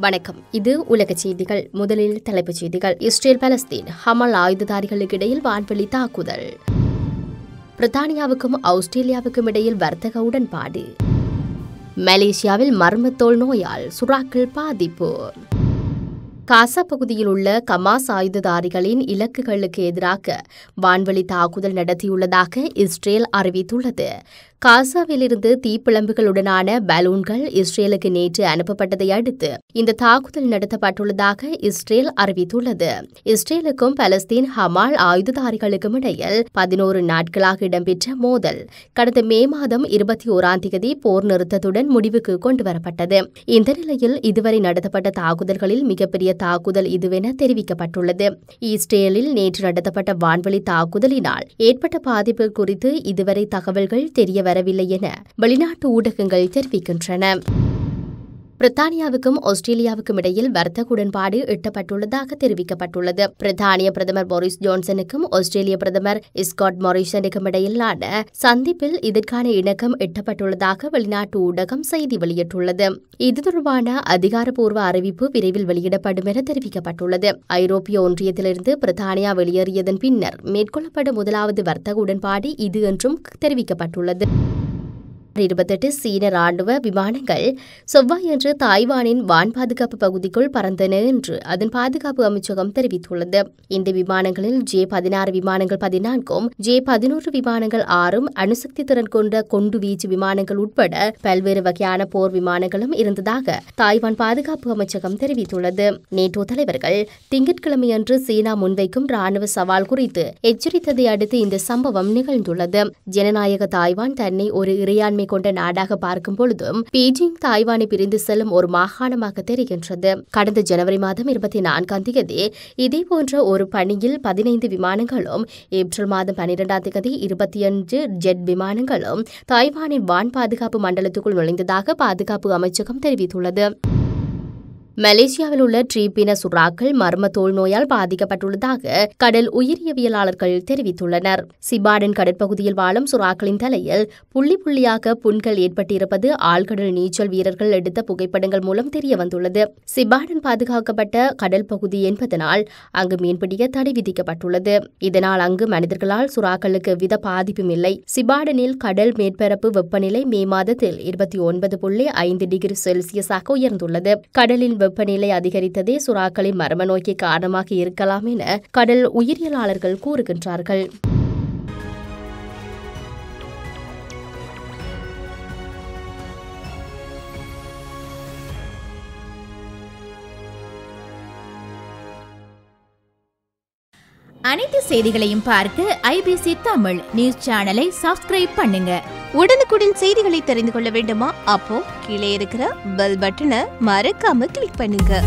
வணக்கம். இது உலக செய்திகள். முதலில் தலைப்புச் செய்திகள். இஸ்ரேல் பலஸ்தீன் ஹமல் ஆயுததாரிகளுக்கு இடையில் வான்வெளி தாக்குதல். பிரித்தானியாவுக்கும் ஆஸ்திரேலியாவுக்கும் இடையில் வர்த்தக உடன்பாடு. மலேசியாவில் மர்மத்தோல் நோயால் சுறாக்கள் பாதிப்பு. காசா பகுதியில் உள்ள கமாஸ் ஆயுததாரிகளின் இலக்குகளுக்கு எதிராக வான்வெளி தாக்குதல் நடத்தியுள்ளதாக இஸ்ரேல் அறிவித்துள்ளது. காசாவிலிருந்து தீப்பிழம்புகளுடனான பலூன்கள் இஸ்ரேலுக்கு நேற்று அனுப்பப்பட்டதை அடுத்து இந்த தாக்குதல் நடத்தப்பட்டுள்ளதாக இஸ்ரேல் அறிவித்துள்ளது. இஸ்ரேலுக்கும் பலஸ்தீன் ஹமால் ஆயுததாரிகளுக்கும் இடையில் பதினோரு நாட்களாக இடம்பெற்ற மோதல் கடந்த மே மாதம் இருபத்தி ஓராம் தேதி போர் நிறுத்தத்துடன் முடிவுக்கு கொண்டுவரப்பட்டது. இந்த நிலையில் இதுவரை நடத்தப்பட்ட தாக்குதல்களில் மிகப்பெரிய தாக்குதல் இதுவென தெரிவிக்கப்பட்டுள்ளது. இஸ்ரேலில் நேற்று நடத்தப்பட்ட வான்வெளி தாக்குதலினால் ஏற்பட்ட பாதிப்பு குறித்து இதுவரை தகவல்கள் தெரிய வரவில்லை என வெளிநாட்டு ஊடகங்கள் தெரிவிக்கின்றன. பிரித்தானியாவுக்கும் ஆஸ்திரேலியாவுக்கும் இடையில் வர்த்தக உடன்பாடு எட்டப்பட்டுள்ளதாக தெரிவிக்கப்பட்டுள்ளது. பிரித்தானிய பிரதமர் போரிஸ் ஜான்சனுக்கும் ஆஸ்திரேலிய பிரதமர் ஸ்காட் மொரிசனுக்கும் இடையிலான சந்திப்பில் இதற்கான இணக்கம் எட்டப்பட்டுள்ளதாக வெளிநாட்டு ஊடகம் செய்தி வெளியிட்டுள்ளது. இது தொடர்பான அதிகாரப்பூர்வ அறிவிப்பு விரைவில் வெளியிடப்படும் என தெரிவிக்கப்பட்டுள்ளது. ஐரோப்பிய ஒன்றியத்திலிருந்து பிரித்தானியா வெளியேறியதன் பின்னர் மேற்கொள்ளப்படும் முதலாவது வர்த்தக உடன்பாடு இது என்றும் தெரிவிக்கப்பட்டுள்ளது. இருபத்தெட்டு சீன ராணுவ விமானங்கள் செவ்வாயன்று தாய்வானின் வான் பாதுகாப்பு பகுதிக்குள் பறந்தன என்று அதன் பாதுகாப்பு அமைச்சகம் தெரிவித்துள்ளது. இந்த விமானங்களில் ஜே பதினாறு விமானங்கள் பதினான்கும் ஜே பதினோரு விமானங்கள் ஆறும் அணுசக்தி திறன் கொண்ட கொண்டு வீச்சு விமானங்கள் உட்பட பல்வேறு வகையான போர் விமானங்களும் இருந்ததாக தாய்வான் பாதுகாப்பு அமைச்சகம் தெரிவித்துள்ளது. நேட்டோ தலைவர்கள் திங்கட்கிழமையன்று சீனா முன்வைக்கும் ராணுவ சவால் குறித்து எச்சரித்ததை அடுத்து இந்த சம்பவம் நிகழ்ந்துள்ளது. ஜனநாயக தாய்வான் தன்னை ஒரு இறையாண்மை தன்மை கொண்ட நாடாக பார்க்கும் பொழுதும் பீஜிங் தாய்வானை பிரிந்து செல்லும் ஒரு மாகாணமாக தெரிகின்றது. கடந்த ஜனவரி மாதம் இருபத்தி நான்காம் தேதி இதேபோன்ற ஒரு பணியில் பதினைந்து விமானங்களும் ஏப்ரல் மாதம் பனிரெண்டாம் தேதி இருபத்தி அஞ்சு ஜெட் விமானங்களும் தாய்வானின் வான் பாதுகாப்பு மண்டலத்துக்குள் நுழைந்ததாக பாதுகாப்பு அமைச்சகம் தெரிவித்துள்ளது. மலேசியாவில் உள்ள ட்ரீபின சுறாக்கள் மர்ம தோல் நோயால் பாதிக்கப்பட்டுள்ளதாக கடல் உயிரியவியலாளர்கள் தெரிவித்துள்ளனர். சிபாடன் கடற்பகுதியில் வாழும் சுறாக்களின் தலையில் புள்ளி புள்ளியாக புண்கள் ஏற்பட்டிருப்பது ஆழ்கடல் நீச்சல் வீரர்கள் எடுத்த புகைப்படங்கள் மூலம் தெரியவந்துள்ளது. சிபாடன் பாதுகாக்கப்பட்ட கடல் பகுதி என்பதனால் அங்கு மீன்பிடிக்க தடை விதிக்கப்பட்டுள்ளது. இதனால் அங்கு மனிதர்களால் சுறாக்களுக்கு எவ்வித பாதிப்பும் இல்லை. சிபாடனில் கடல் மேற்பரப்பு வெப்பநிலை மே மாதத்தில் இருபத்தி ஒன்பது புள்ளி ஐந்து டிகிரி செல்சியஸாக உயர்ந்துள்ளது. கடலின் வெப்பநிலை அதிகரித்ததே சுறாக்களின் மர்ம நோய்க்கு காரணமாக இருக்கலாம் என கடல் உயிரியலாளர்கள் கூறுகின்றார்கள். அனைத்து செய்திகளையும் பார்க்க ஐபிசி தமிழ் நியூஸ் சேனலை சப்ஸ்கிரைப் பண்ணுங்க. உடனுக்குடன் செய்திகளை தெரிந்து கொள்ள வேண்டுமா? அப்போ கீழே இருக்கிற பெல் பட்டனை மறக்காம கிளிக் பண்ணுங்க.